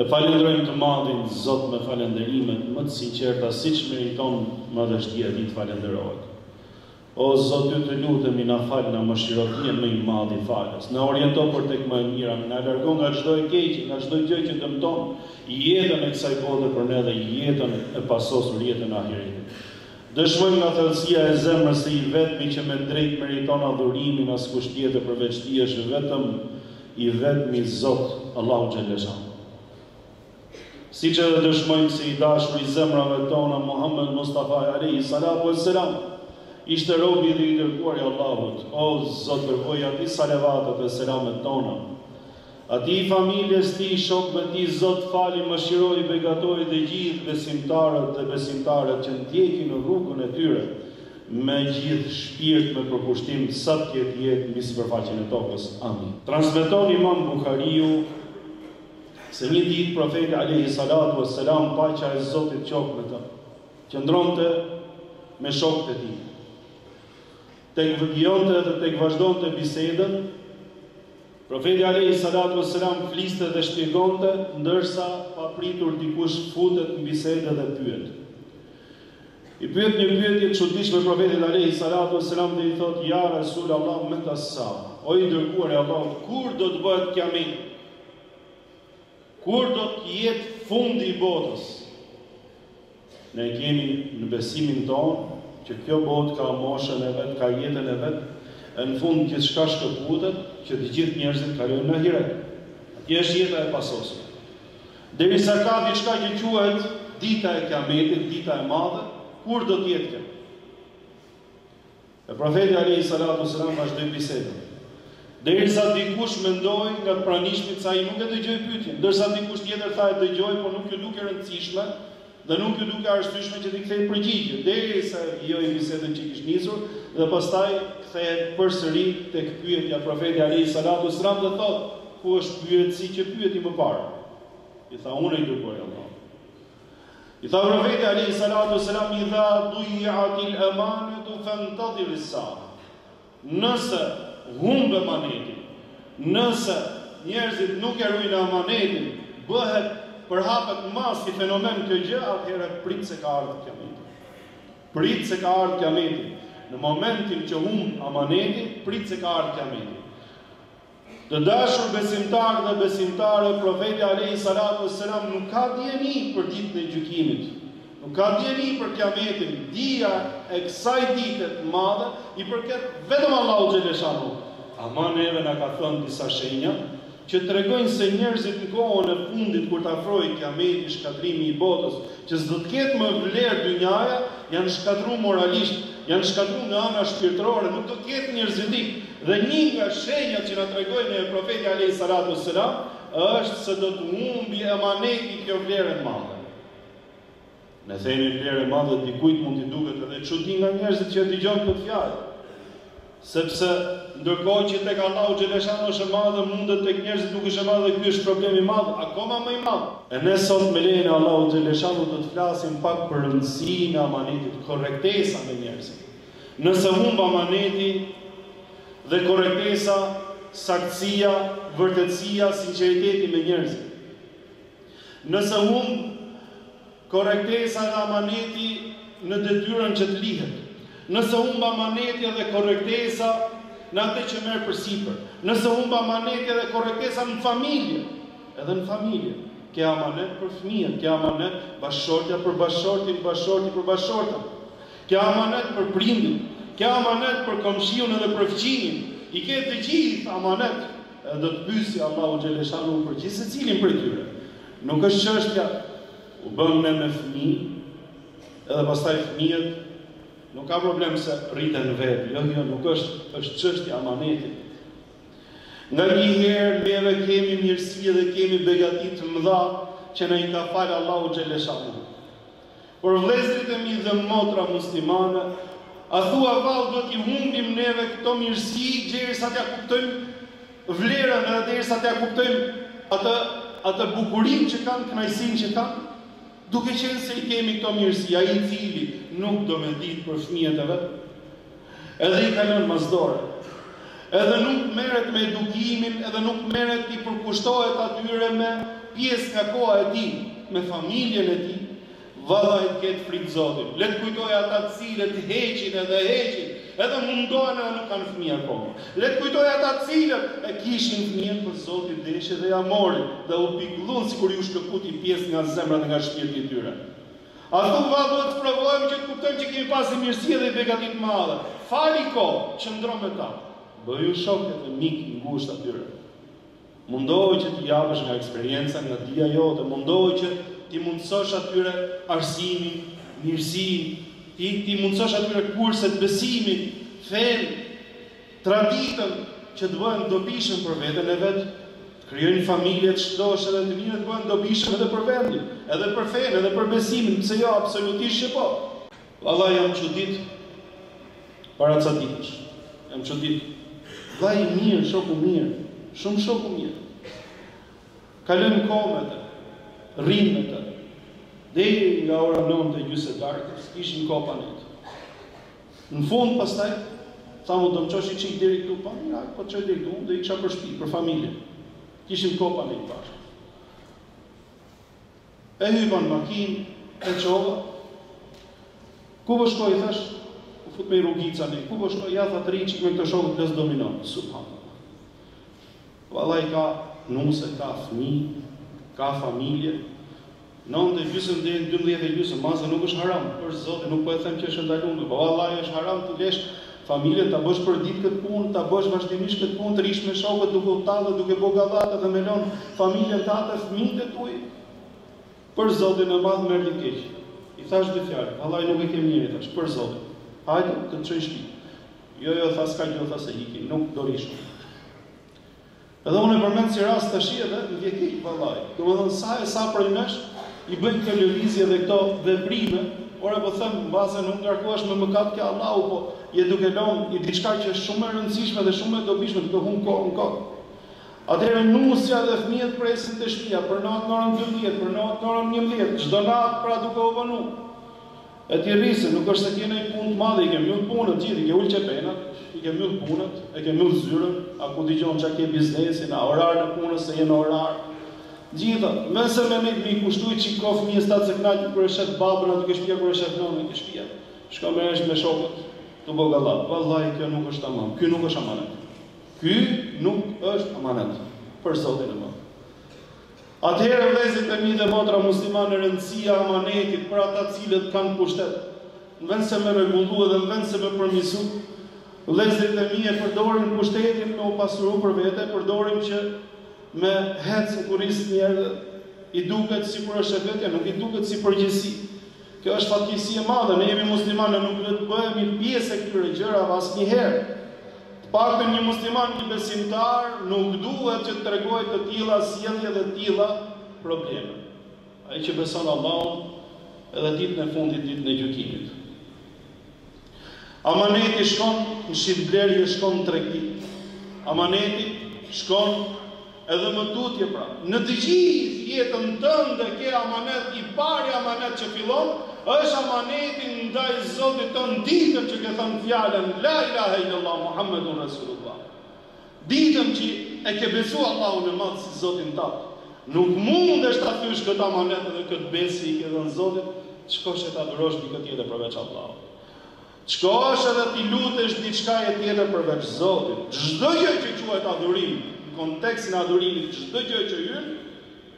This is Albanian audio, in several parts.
E falënderojmë të madhin Zot me falënderimet më të sinqerta siç meriton madhështia e tij të falënderohet. O Zot, ty të lutemi na fal na mëshiro ti je më i madhi falës. Na oriento për tek më e mira, na largo nga çdo e keqe, nga çdo gjë që dëmton jetën e kësaj bote për ne dhe jetën e pasosur jetën e ahiretit. Dëshmojmë nga thellësia e zemrës se i vetmi që me drejtë meriton adhurimin askush tjetër përveç Tij është vetëm i vetmi Zot, Allahu Xhelleshanu. Siç edhe dëshmojmë se i dashuri i zemrave tona Muhammed Mustafa Alejhi Salatu Ue Selam ishte robi dhe i dërguari i Allahut, o Zot dërgoi atij salavatet e selamet tona Atij familjes së tij shokëve të tij Zot fali mëshiroi begatoi dhe gjithë besimtarët dhe besimtaret që ndjekin rrugën e tyre me gjithë shpirt me përkushtim sa të ketë jetë mbi sipërfaqen e tokës Amin. Transmeton Imam Buhariu se një ditë Profeti alejhi salatu ue selam paqja e Zotit qoftë me të qëndronte me shokët e tij. Tek vijonte dhe tek vazhdonte bisedën, Profeti alejhi salatu ue selam fliste dhe shpjegonte, ndërsa papritur dikush futet n'bisedë dhe pyet. I pyet një pyetje t'çuditshme Profetit alejhi salatu ue selam dhe i thotë, Ja Resul Allah, meta s-saa, O i Dërguar i Allahut, kur do të bëhet Kiameti? Kur do të jetë fundi i botës? Ne kemi në besimin tonë që kjo botë ka moshën e vet, ka jetën e vet, e në fund gjithçka shkëputet që të gjithë njerëzit kalojnë në ahiret. Atje është jeta e pasosur. Derisa ka diçka që quhet dita e Kiametit, dita e madhe, kur do të jetë kjo? E Profeti alejhi salatu ves selam vazhdoi bisedën, Derisa dikush mendoi nga të pranishmit se ai nuk e dëgjoi pyetjen, ndërsa dikush tjetër tha e dëgjoi, por nuk iu duk e rëndësishme dhe nuk iu duk e arsyeshme që t'i kthejë përgjigje, derisa e vijoi bisedën që kish nisur dhe pastaj kthehet përsëri tek pyetja, Profeti alejhi salatu ves selam dhe thotë, Ku është pyetësi që pyeti më parë? I tha, Unë, o i dërguari i Allahut. I tha profeti alayhi salatu wasalam idha duyi'at al amanatu fantadhir as-saa Nëse humb emaneti, nëse njerëzit nuk e ruajnë amanetin, bëhet përhapet në masë si fenomen kjo gjë, atëherë prit se ka ardhur kiameti. Prit se ka ardhur kiameti. Në momentin që humb amaneti, prit se ka ardhur kiameti. Të dashur besimtarë dhe besimtare, Profeti alejhi salatu ve selam nuk ka dijeni për ditën e gjykimit. Nuk ka dijeni për kiametin. Dija e kësaj dite të madhe i përket vetëm Allahut xheleshanu. Ama neve na ka thonë disa shenja që tregojnë se njerëzit në kohën e fundit kur të afrohet kiameti, shkatrimi i botës, që s'do të ketë më vlerë dynjaja, janë shkatërru moralisht, janë shkatërru nga ana shpirtërore, nuk do të ketë njerëzilik. Dhe një nga shenjat që na tregoi ne profeti alejhi salatu selam është se do të humbi emaneti kjo vlerë e madhe. Me thënë vlerë e madhe dikujt mund t'i duket edhe çudi nga njerëzit që e dëgjojnë këtë fjalë. Sepse, ndërkohë që tek Allahu xheleshanu është e madhe, mundet tek njerëzit nuk është e madhe dhe ky është problem i madh, akoma më i madh. E ne sot me lejen e Allahut xheleshanu do të flasim pak për rëndësinë e amanetit, korrektesa me njerëzit. Nëse humb amaneti dhe korrektesa, saktësia, vërtetësia, sinqeriteti me njerëzit. Nëse humb Korrektesa dhe amaneti në detyrën që të lihet. Nëse humb amaneti edhe korrektesa në atë që merr përsipër. Nëse humb amaneti edhe korrektesa në familje, edhe në familje. Ke amanet për fëmijën, ke amanet bashkëshortja për bashkëshortin, bashkëshorti për bashkëshorten. Ke amanet për prindin, ke amanet për komshiun edhe për fqinjin. I ke të gjithë amanet, edhe do të pysi Allahu xheleshanu për gjithsecilin prej tyre. Nuk është çështja, u bëmë ne me fëmijë, edhe pastaj fëmijët nuk ka problem se rriten vetë, jo, jo, nuk është, është çështja e amanetit. Nganjëherë neve kemi mirësi dhe kemi begati të mëdha që na i ka falë Allahu xheleshanu. Por vëllezërit e mi dhe motra muslimane, a thua vallë duhet t'i humbim neve këto mirësi derisa t'ia kuptojmë vlerën edhe derisa t'ia kuptojmë atë atë bukurinë që kanë, kënaqësinë që kanë? Duke qenë se i kemi këto mirësi, ai i cili nuk do me ditë për fëmijët e vet, Edhe i ka lënë mas dore. Edhe nuk merret me edukimin, edhe nuk merret t'i përkushtohet atyre me pjesë nga koha e tij, me familjen e tij. Vallai të ketë frikë Zotin. Le të kujtojë ata të cilët heqin edhe heqin, edhe mundohen edhe nuk kanë fëmijë akoma. Le të kujtojë ata të cilët e kishin fëmijën por Zoti deshi edhe ia mori dhe u pikëlluan sikur iu shkëput pjesë nga zemra dhe nga shpirti i tyre. A thua vallë duhet të provojmë që të kuptojmë që kemi pas mirësi dhe begati të madhe. Fali kohë, qëndro me ta. Bëju shok dhe mik i ngushtë atyre. Mundohu që t'i japësh nga eksperienca, nga dija jote, mundohu që t'i mundësosh atyre arsimin, mirësinë, t'i mundësosh atyre kurset, besimin, fenë, Traditën që të bëhen të dobishëm për veten e vet, të krijojnë familje, të shndosha dhe të mira të bëhen të dobishëm edhe për vendin, edhe për fenë, edhe për besimin, pse jo, absolutisht që po. Vallai jam çudit para ca ditësh. Jam çudit. Vllai i mirë, shoku mirë, shumë shoku mirë. Kalojmë kohë me të. Rrim me të. Deri nga ora 9 e gjysëm e darkës, ishim ka pa ne. Në fund pastaj thamë do të më çosh i çik deri këtu, po hajde, po t'çoj deri këtu, unë do ikësha për shtëpi, për familje. Kishim ka pa ne bashkë. E hypa në makinë, e çova. Ku po shkoj thash? U fut me i rrugicë ne. Ku po shkoj? Ja tha të rri i çik me këto shokët të loz domino. Subhanallahu. Vallai ka nuse ka fëmijë ka familje nëntë e gjysëm deri në dymbëdhjetë e gjysëm mbase nuk është haram për zotin nuk po e them që është e ndaluar po vallai është haram të lesh familjen ta bësh për ditë këtë punë ta bësh vazhdimisht këtë punë të rish me shokët duke u tallë duke bo gallate dhe me lon familjen tate fëmijët e tuj për zotin e madh më erdhi keq i thash dy fjalë vallai nuk e ke mirë i thash për zotin hajde të të çoj shtëpi Jo jo tha ska gjo tha se iki nuk do rri shumë Edhe unë e përmend si rast tashi edhe më vjen keq vallai. Domethënë sa e sa prej nesh i bëjnë këto lëvizje dhe këto veprime, ora po them mbase nuk ngarkohesh me mëkat ke Allahu, po je duke lënë i diçka që është shumë më e rëndësishme dhe shumë e dobishme duke humbë kohën kot. Atëherë nusja dhe fëmijët presin te shtëpia për natën orën 12, për natën orën 11, çdo natë pra duke u vonu. E ti rri se nuk është se ke ndonjë punë të madhe, i ke mbyll punët gjithë, i ke ulë qepenat, i ke mbyll punët, e ke mbyll zyrën, a ku di gjo çka ke biznesin, a orarin e punës se je në orar. Gjitha, në vend se me mi kushtu i çik kohë fëmijës tat se kënaq kur e shef babën aty ke shtëpia kur e shef nënën ke shtëpia. Shko merresh me shokët. Tu bo gallatë. Vallahi kjo nuk është tamam. Ky nuk është amanet. Ky nuk është amanet për Zotin e madh. Atëherë vëllezërit e mi dhe motra muslimane rëndësia e amanetit për ata të cilët kanë pushtet, në vend se me rregullu edhe në vend se me përmisu, vëllezërit e mi e përdorin pushtetin me u pasuru për vete, e përdorin që me ecë në kurriz të njerëzve, i duket sikur është e vetja, nuk i duket si përgjegjësi. Kjo është fatkeqësi e madhe, ne jemi muslimanë nuk duhet të bëhemi pjesë e këtyre gjërave asnjëherë. Të paktën një musliman, një besimtar nuk duhet që të tregojë të tilla sjellje dhe të tilla probleme. Ai që beson Allahun edhe ditën e fundit, ditën e gjykimit. Amaneti shkon në shitblerje e shkon në tregti. Amaneti shkon edhe më tutje pra. Në të gjithë jetën tënde ke amanet, i pari amanet që fillon, është amaneti ndaj Zotit tënd ditën që ke thënë fjallën, la ilahe illallah, Muhammedun Rasulullah. Ditën që e ke besu Allahun e Madh si Zotin tënd, nuk mundesh ta thysh këtë amanet dhe këtë besë që i ke dhënë Zotit, të shkosh e të adhurosh dikë tjetër përveç Allahut. Të shkosh edhe t'i lutesh diçkaje tjetër përveç Zotit. Çdo gjë që quhet adhurim, në kontekstin e adhurimit, çdo gjë që hyn,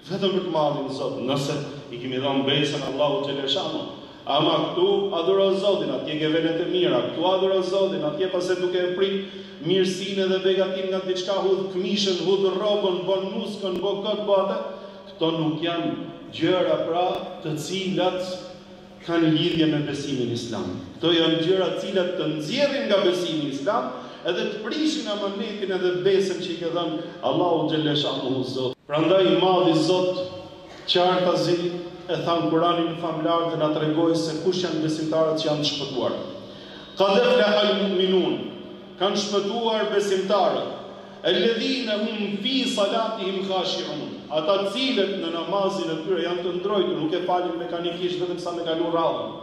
Vetëm për të madhin Zot, nëse i kemi dhënë besën Allahut xheleshanu, ama këtu adhuro Zotin, atje ke venet e mira, këtu adhuro Zotin, atje pase duke e prit mirësinë dhe begatinë nga diçka, hudh këmishën, hudh rrobën, bën muskën, bë këtë, bë atë, këto nuk janë gjëra pra të cilat kanë lidhje me besimin islam. Këto janë gjëra të cilat të nxjerrin nga besimi islam edhe të prishin amanetin edhe besën që i ke dhënë Allahut xhelle shanuhu Zot. Prandaj i madhi Zot qartazi e tha në Kuranin e famëlartë na tregoi se kush janë besimtarët që janë të shpëtuar. Qad eflehal mu'minun, kanë shpëtuar besimtarët. Ellezine hum fi salatihim khashi'un, Ata të cilët në namazin e tyre janë të ndrojtur, nuk e falin mekanikisht vetëm sa me kalu radhën.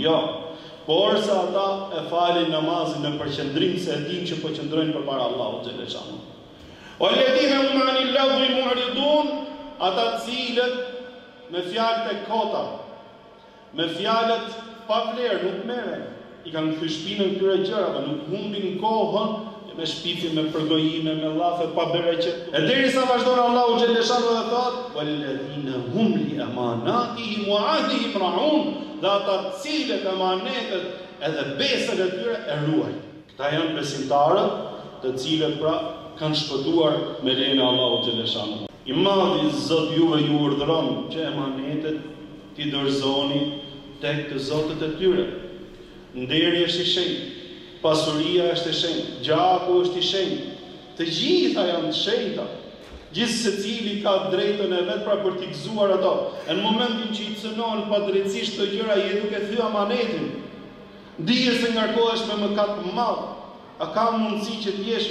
Jo. Porse ata e falin namazin me përqendrim se e dinë që po qëndrojnë përpara Allahut xhelle xhelaluhu. Wellezine hum anil lagwi mu'ridun, Ata të cilët me fjalët e kota, Me fjalët pa vlerë nuk merren. I kanë kthy shpinën këtyre gjërave, nuk humbin kohën me shpifje, me përgojime, me llafe pa bereqet. E derisa vazhdon Allahu xheleshanu dhe thotë, "Walladhina hum li amanatihim wa ahdihim ra'un", dhe ata të cilët emanetet edhe besën e tyre e ruajnë. Këta janë besimtarët, të cilët pra kanë shpëtuar me lejen e Allahut xheleshanu. I Madhi Zot juve ju urdhëron që emanetet, T'i dorëzoni tek të zotët e tyre. Nderi është i shenjtë, pasuria është e shenjtë, gjaku është i shenjtë, të gjitha janë të shenjta. Gjithsecili ka të drejtën e vet pra për t'i gëzuar ato. E në momentin që i cënohen padrejtësisht këto gjëra, je duke thy amanetin. Dije se ngarkohesh me mëkat të madh. A ka mundësi që të jesh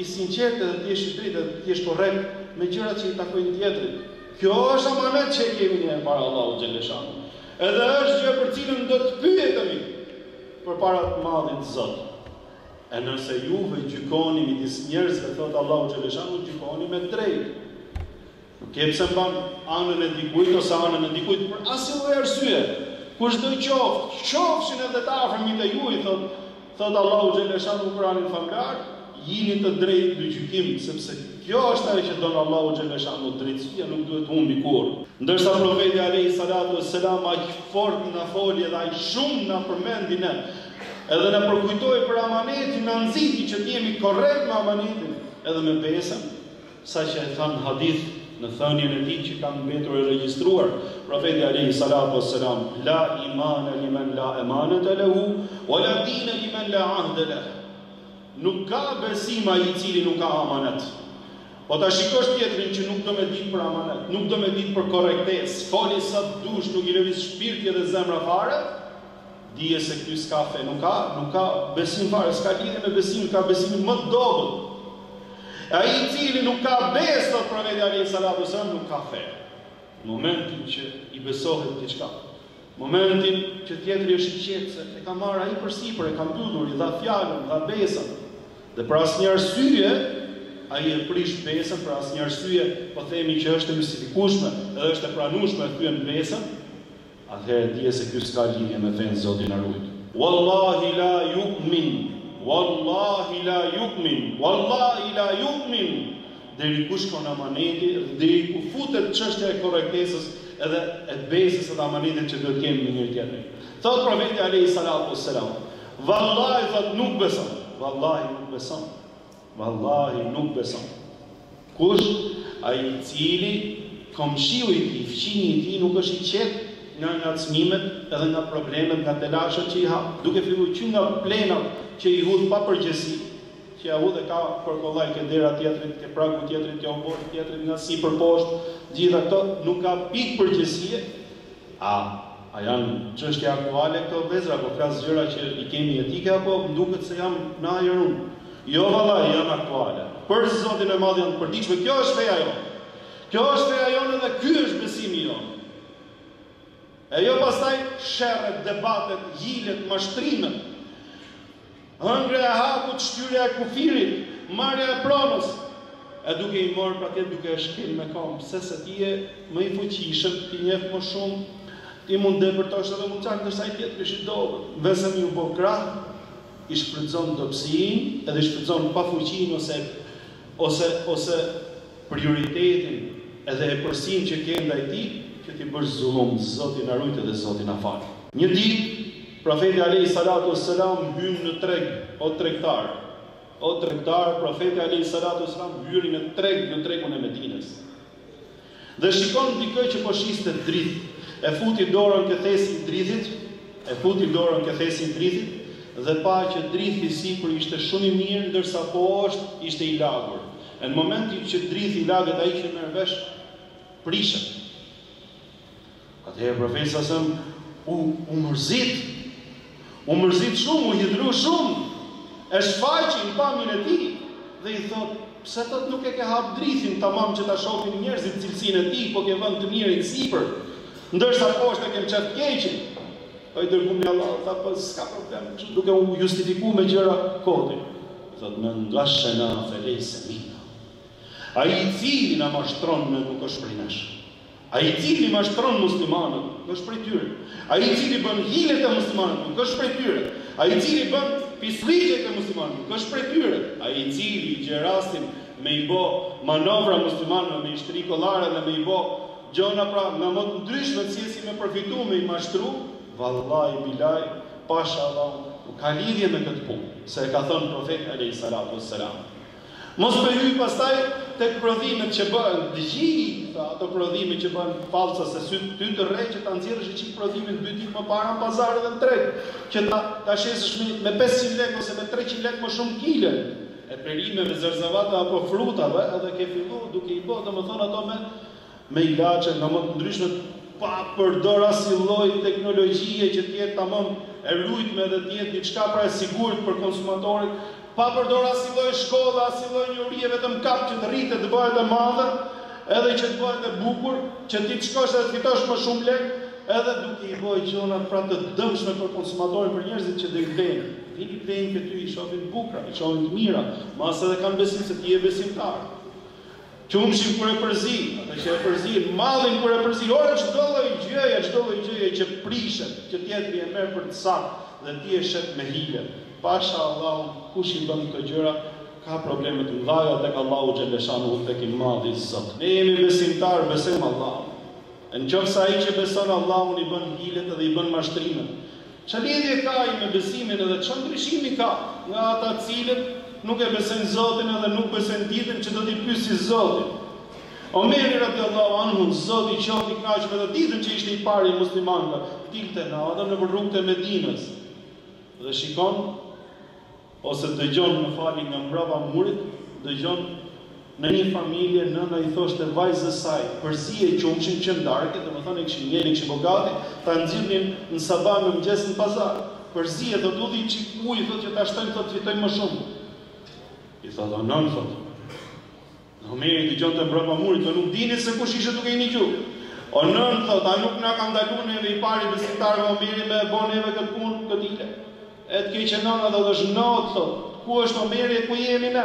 i sinqertë dhe të jesh i drejtë dhe të jesh korrekt me gjërat që i takojnë tjetrit? Kjo është amanet që e kemi ne para Allahut xheleshanuhu. Edhe është gjë për të cilën do të pyetemi përpara të madhit Zot. E nëse juve gjykoni midis njerëzve, thotë Allahu xheleshanuhu, gjykoni me të drejtë. Nuk ke pse mban anën e dikujt ose anën e dikujt për asnjë lloj arsye. Kushdo qoftë, qofshin edhe të afërmit e juaj, thotë, thotë Allahu xheleshanuhu në Kuranin Famëlartë, Jini të drejtë në gjykim, sepse kjo është ajo që don Allahu xheleshanuhu, drejtësia nuk duhet të humbi kurrë. Ndërsa Profeti alejhi salatu ue selam aq fort na foli dhe aq shumë na përmendi ne, edhe na përkujtoi për amanetin, na nxiti që të jemi korrekt me amanetin edhe me besën, Saqë e tha në hadith në thënien e tij që ka mbetur e regjistruar, profeti alejhi salatu wassalam, la iman liman la amanata lahu wa la din liman la ahd lahu. Nuk ka besim ai i cili nuk ka amanet. Po ta shikosh tjetrin që nuk do me ditë për amanet, nuk do me ditë për korrektesë, foli sa të dush, nuk i lëviz shpirti dhe zemra fare, Dije se ky ska fe nuk ka nuk ka besim fare ska lidhje me besimin ka besim më të dobët e ai i cili nuk ka besë thot profeti alaihi salatu selam nuk ka fe në momentin që i besohet diçka në momentin që tjetri është i qetë se e ka marrë ai përsipër e ka mbyllur i dha fjalën dha besën dhe për asnjë arsye ai e prish besën për asnjë arsye po themi që është e justifikueshme dhe është e pranueshme e thyen besën Atëherë dije se ky ska lidhje me fenë zoti na rujt. Wallahi la yu'min Wallahi la yu'min Wallahi la yu'min Deri ku shkon amaneti dhe deri ku futet çështja e korrektesës edhe e besës edhe amanetit që duhet të kemi me njëri tjetrin. Thotë profeti alejhi salatu wassalam, Vallahi thotë nuk beson, vallahi nuk beson. Vallahi nuk beson. Kush? Ai i cili komshiu i tij, fqinji i tij nuk është i qetë nga ngacmimet edhe nga problemet, nga telashet që i hap, duke filluar që nga plehrat që i hudh pa përgjegjësi, që ja hudh e ka për kollaj ke dera tjetrit, ke pragu tjetrit, ke oborri tjetrit nga sipër poshtë, gjitha këto nuk ka pikë përgjegjësie, A a jan çështje aktuale këto vëllezër apo flas gjëra që i kemi jetike apo duket se jam në ajër unë. Jo vallai jan aktuale. Për Zotin e Madh jan të përditshme kjo është feja jonë. Kjo është feja jonë dhe ky është besimi jonë. E jo pastaj sherret, debatet, hilet, mashtrimet. Hëngra e hakut, shtyrja e kufirit, marrja e pronës, e duke i marrë pra atje duke e shkel me kam, sepse ti je më i fuqishëm, ti njef më shumë, ti mund të depërtosh edhe mund të çash, ndërsa ai tjetri është i dobët, në vend se me iu bo krah, i shfrytëzon dobësinë, edhe i shfrytëzon pafuqinë, ose, ose, ose prioritetin, edhe epërsinë që ke ndaj tij, që t'i bësh zullum, zoti na rujt edhe zoti na faltë. Një ditë, Profeti alejhi salatu ves selam hyri në treg o tregtar o tregtar profeti alejhi salatu ves selam hyri në treg në tregun e Medines dhe shikon dikë që po shiste drith e futi dorën ke thesi i drithit e futi dorën ke thesi i drithit dhe pa që drithi sipër ishte shumë i mirë ndërsa poshtë ishte i lagur e në momentin që drithi laget ai që merr vesh prishet Atëherë profeti sa sëmë u, u mërzit, u mërzit shumë, u hidhëru shumë, e shfaqi në pamjen e tij, dhe i thotë, pse thotë nuk e ke hap drithin tamam që ta shofin njerëzit cilësinë e tij, po ke vënë të mirin sipër, ndërsa poshtë e ke mshef të keqin, po i dërgumi i Allahut, tha po s'ka problem, duke u justifiku me gjëra koti, i thotë, men gashena felejse mina, ai i cili na mashtron ne nuk është prej nesh, Ai i cili mashtron muslimanët, nuk është prej tyre. Ai i cili bën hile te muslimanët, nuk është prej tyre. Ai i cili bën pisllëqe te muslimanët, nuk është prej tyre. Ai i cili i gjen rastin me i bë manovra muslimanëve, me i shtri kollare dhe me i bë gjëna pra nga më të ndryshmet se si me përfitu me i mashtru, vallahi bilahi, pasha Allahun, nuk ka lidhje me këtë punë, se e ka thënë Profeti alejhi salatu ves selam. Mos me hy pastaj tek prodhimet që bëhen, dëgjini këta, ato prodhime që bëhen fallca se sy ty të rre që ta nxjerrësh një çik prodhimin dy ditë më para në pazar edhe në treg, që ta ta shesësh me me pesëqind lekë ose me treqind lekë më shumë kilen e perimeve, zarzavate apo frutave edhe ke fillu duke i bë domethënë ato me me ilaçe nga më të ndryshmet pa përdor asnjë lloj teknologjie që të jetë tamam e lejume dhe të jetë diçka pra e sigurt për konsumatorin, pa përdor asnjë lloj shkolle, asnjë lloj njohurie, vetëm kap që të rritet të bëhet e madhe, edhe që të bëhet e bukur, që ti të shkosh edhe të fitosh më shumë lekë, edhe duke i bë gjërat pra të dëmshme për konsumatorin, për njerëzit që do i blejnë. Vijnë i blejnë ke ty, i shohin të bukura, i shohin të mira, mase edhe kanë besim se ti je besimtar. Qumështin kur e përzi, atë që e përzi, mallin kur e përzi, ore çdo lloj gjëje, çdo lloj gjëje që prishet, që tjetri e merr për të saktë dhe ti e shet me hile. Pasha Allahun, kush i bën këto gjëra, ka probleme të mëdhaja tek Allahu xheleshanuhu, tek i madhi Zot. Ne jemi besimtarë, besojmë Allahun. E në qoftë se ai që beson Allahun i bën hilet dhe i bën mashtrimet, Ç'a lidhje ka ai me besimin edhe ç'a ndryshimi ka nga ata të cilët nuk e besojnë Zotin edhe nuk besojnë ditën që do t'i pyesi Zoti? Omeri radijallahu anhu, Zoti qoftë i kënaqur me të, ditën që ishte i pari i muslimanëve, dilte natën nëpër rrugët e Medinës dhe shikon Ose dëgjon në fakt nga mbrapa murit dëgjon në një familje nëna i thoshte vajzës saj përzije qumshin që ndarke domethënë e kishin mjel kishin bagëti ta nxirrnin në sabah në mëngjes në pazar përzije thot hudhi çik ujë thot që ta shtojmë thot fitojmë më shumë i thot o nënë thot Omeri dëgjonte mbrapa murit, ato nuk dinin se kush ishe duke i nëgju. O nënë, thotë, a nuk na ka ndalu neve i pari besimtarëve Omeri me e bo neve këtë punë, këtë hile? E të keqen nëna, thotë, është notë, thotë, ku është Omeri e ku jemi ne?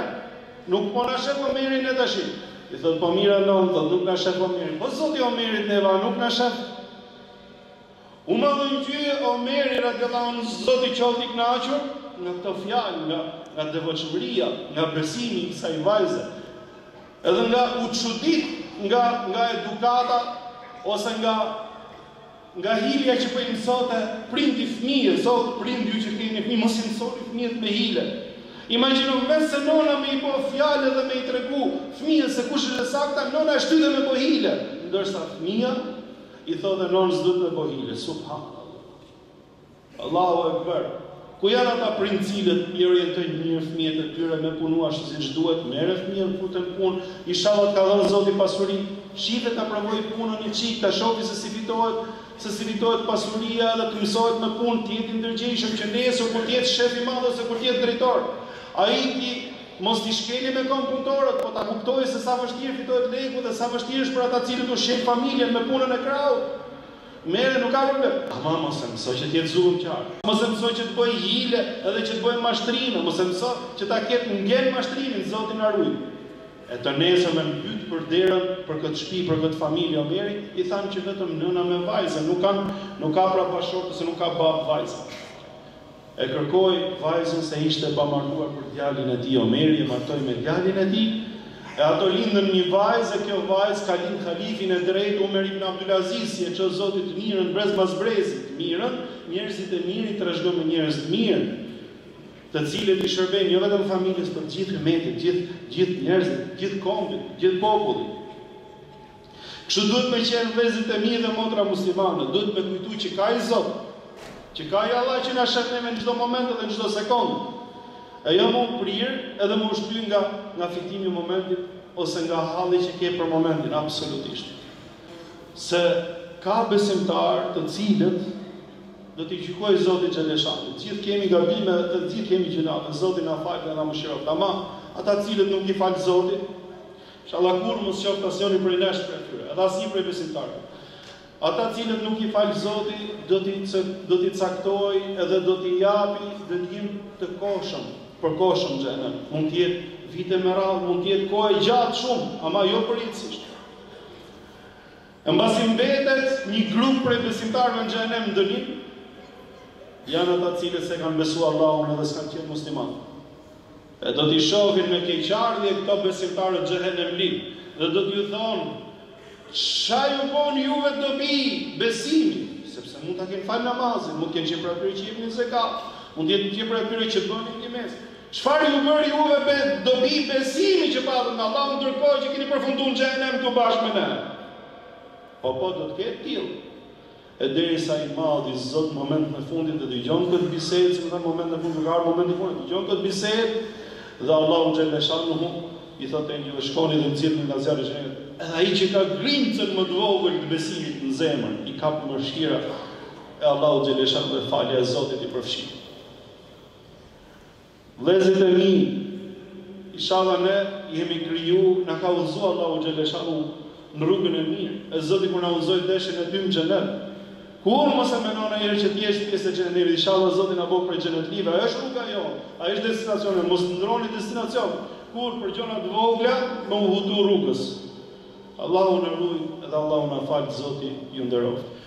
Nuk po na shef Omeri ne tashi. I thotë, po mirë nënë, thotë, nuk na shef Omeri. Po Zoti i Omerit neve a nuk na shef? U mallëngjye Omeri radijallahu anhu Zoti qoftë i kënaqur, nga këto fjalë, nga nga devotshmëria, nga besimi i kësaj vajze. Edhe nga u çudit nga nga edukata ose nga nga hilja që po i mësonte prindi fëmijë, sot prindi ju që keni fëmijë mos i mësoni fëmijët me hile. Imagjino në vend se nona me i bo fjalë dhe me i tregu fëmijës se kush është e sakta, nona e shtyte me bo hile, ndërsa fëmija I thote non s'duhet me bo hile, subhanallah. Allahu ekber. Ku janë ata prind të cilët i orientojnë mirë fëmijët e tyre me punu ashtu siç duhet, merre fëmijën fute n'punë, inshallah t'ka dhënë Zoti pasuri. Shtije ta provojë punën një çik, ta shofi se si fitohet, se si fitohet pasuria dhe të mësohet me punë, të jetë i ndërgjegjshëm që nesër kur të jetë shef i madh ose kur të jetë drejtor. Ai ti Mos ti shkeli me këmbë punëtorët, po ta kuptojë se sa vështirë fitohet leku dhe sa vështirë është për ata të cilët ushqejnë familjen me punën e krahut. Merre, nuk ka problem. Ama mos e mëso që të jetë zullumqar. Mos e mëso që të bëjë hile edhe që të bëjë mashtrime, mos e mëso që ta ketë n'gen mashtrimin, Zoti na rujt. E të nesërmen pyt për derën për këtë shpi, për këtë familje Omeri, i thanë që vetëm nëna me vajzën, nuk, nuk ka pra bashkëshort, se nuk ka babë vajza. E kërkoi vajzën se ishte pamartuar për djalin e tij Omeri e martoi me djalin e tij e ato lindën një vajzë e kjo vajzë ka lind halifin e drejtë Omer ibn Abdul Aziz si e çon Zoti të mirën brez mas brezi të mirën njerëzit e mirë i trashëgon me njerëz të mirë të cilët i shërbejnë jo vetëm familjes por të gjithë ymetit gjithë gjithë njerëzit gjithë kombit gjithë popullit Kështu duhet me qenë vëllezërit e mi dhe motra muslimane, duhet me kujtu që ka i Zot, që ka i Allah që na shef neve në çdo moment dhe në çdo sekondë. E jo me u prirë edhe me u shty nga nga fitimi i momentit ose nga halli që ke për momentin absolutisht. Se ka besimtarë të cilët do t'i gjykojë Zoti Xheleshani. Të gjithë kemi gabime, të gjithë kemi gjynahe, Zoti na faltë dhe na mëshiroftë. Ama, ata të cilët nuk i fal Zoti, Ishalla kurrë mos qoftë asnjëri prej nesh prej tyre, edhe asnjë prej besimtarëve. Ata të cilët nuk i fal Zoti, do t'i caktoj edhe do t'i japi dënim të kohshëm, përkohshëm n'xhenem. Mund të jetë vite me radhë, mund të jetë kohë e gjatë shumë, ama jo përjetësisht. E mbasi mbetet një grup prej besimtarëve në xhenem në dënim, janë ata të cilët s'e kanë besuar Allahun edhe s'kanë qenë muslimanë. E do t'i shohin me keqardhje këto besimtarët xhehenemlinjtë, dhe do t'ju thonë, Ç'a ju bën juve dobi besimi? Sepse mund ta kenë falë namazin, mund të kenë qenë prej atyre që jepnin zekat, mund të jenë prej atyre që bënin kimesë. Çfarë ju bëri juve dobi besimi që patët nga Allahu ndërkohë që keni përfunduar në xhehenem këtu bashkë me ne? Po po do të ketë tillë. E derisa i madhi zot momentin e fundit e dëgjon këtë bisedë, si më thënë momentin e fundit, nuk ka ardhur momenti i fundit, dëgjon këtë bisedë dhe Allahu xhelle shanuhu i thotë engjëve shkoni dhe nxirrni nga zjarri xhenemit edhe ai që ka grimcën më të vogël të besimit në zemër, i kap mëshira e Allahut xhelle shanuhu dhe falja e Zotit i përfshin. Vllezrit e mi, ishalla ne jemi kriju, na ka udhëzu Allahu Xheleshanuhu në rrugën e mirë, e Zoti kur na udhëzoj desh që ne t'hymë n'Xhenet. Kurrë mos e mendo ndonjëherë që ti je pjesë e Xhenemit, ishalla Zoti na bëftë prej Xhenetlive, ajo është rruga jonë, ai është destinacioni jonë, mos ndrroni destinacion kurrë për gjona të vogla me u hutu rrugës. Allahu na rujt edhe Allahu na fal Zoti ju nderoftë.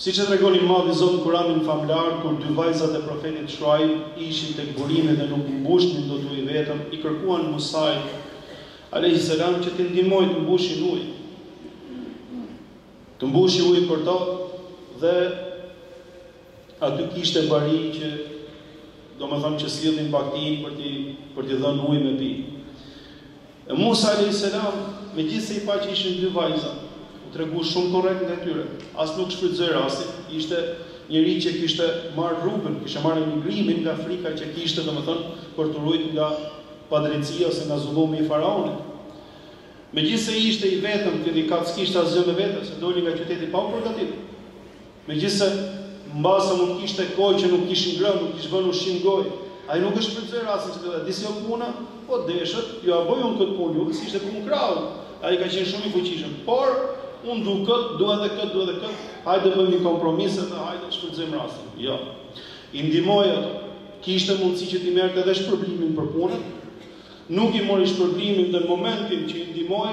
Siç e tregon i madhi zot në Kuranin famëlartë kur dy vajzat e profetit Shuaib ishin tek burimi dhe nuk mbushnin dot ujë vetëm i kërkuan Musait alejhi selam që t'i ndihmojë të mbushin ujë të mbushi ujë për to dhe aty kishte barinj që domethënë që sillnin bagëtinë për t'i për t'i dhënë ujë me pi E Musa alejhi selam, megjithëse i pa që ishin dy vajza, u tregu shumë korrekt ndaj tyre, as nuk shfrytëzoi rastin, ishte njeri që kishte marrë rrugën, kishte marrë emigrimin nga frika që kishte, domethënë, për t'u ruajtur nga padrejtësia ose nga zullumi i faraonit. Megjithëse ishte i vetëm, ti dikat s'kishte asgjë me vete, se doli nga qyteti pa u përgatitur. Megjithëse, mbase mund të kishte kohë që nuk kish ngrënë, nuk kish vënë ushqim n'gojë. Ai nuk e shfrytëzoi rastin që të thotë, Di si o puna, po deshët, jua bëj unë këtë punë juve, se ishte punë krahu. Ai ka qenë shumë i fuqishëm. Por, unë du këtë, du edhe këtë, du edhe këtë, hajde të bëjmë një kompromis edhe hajde të shfrytëzojmë rastin. Jo. I ndihmoi ato. Kishte mundësi që t'i merrte edhe shpërblimin për punën. Nuk i mori shpërblimin dhe në momentin që i ndihmoi,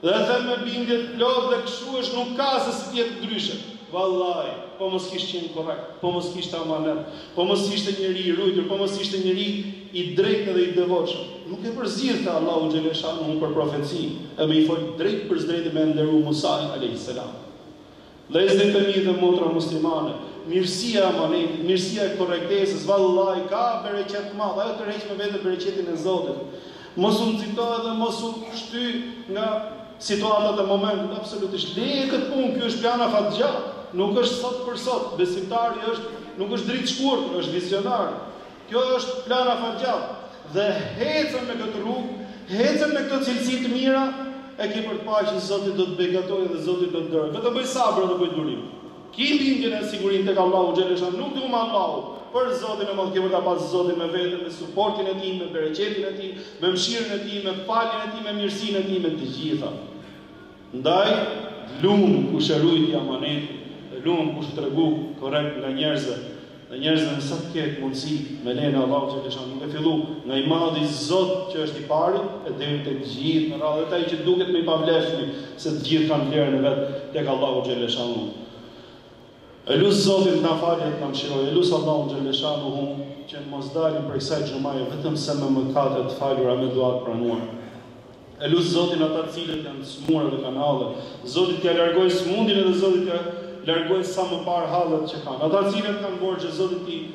Dhe e them me bindje të plotë dhe kështu është nuk ka se si të jetë ndryshe. Vallai, po mos kishte qenë korrekt, po mos kishte amanet, po mos ishte njeri i rujtur, po mos ishte njeri i drejtë dhe i devotshëm. Nuk e përzgjidhte Allahu xheleshanuhu për profeci e me i fol drejtpërsëdrejti me e nderu Musain alejhis selam. Vllezërit e mi dhe motra muslimane, mirësia e amanetit, mirësia e korrektësisë, vallahi, ka bereqet të madh, ajo tërheq me vete bereqetin e Zotit. Mos u nxito edhe mos u shty nga situatat e momentit, absolutisht. Leje këtë punë, ky është plan afatgjatë, nuk është sot për sot, besimtari është, nuk është dritëshkurtër, është vizionar. Kjo është plan afatgjatë dhe ecën me këtë rrugë, ecën me këto cilësi të mira, e ke për të pa që Zoti do të begatojë dhe Zoti do të nderojë. Vetëm bëj sabër dhe bëj durim. Ki bindjen e sigurinë tek Allahu xheleshanuhu, duama Allahu, për Zotin e madh ke për ta pas Zotin me veten, me suportin e tij, me bereqetin e tij, me mëshirën e tij, me faljen e tij, me mirësinë e tij, me të gjitha. Ndaj, lumë kush e rujti amanetin, e lumë kush u tregu korrekt ndaj njerëzve, ndaj njerëzve me sa të ketë mundësi, me lejen e Allahut xheleshanuhu, duke fillu nga i madhi Zot që është i pari, e deri te të gjithë me radhë, edhe ai që duket më i pavlefshmi, se të gjithë kanë vlerën e vet tek Allahu xheleshanuhu. E lus Zotin tna fali e tna mshiroj e lus Allahun xhelleshanuhu që ne mos dalim prej ksaj xhumaje vetëm se me mëkate të falura me dua të pranuara e lus Zotin ata të cilët jan të smur edhe kan halle Zoti tja largoj smundjen edhe Zoti tja largoj sa më par hallet që kan ata të cilët kan borxhe Zoti ti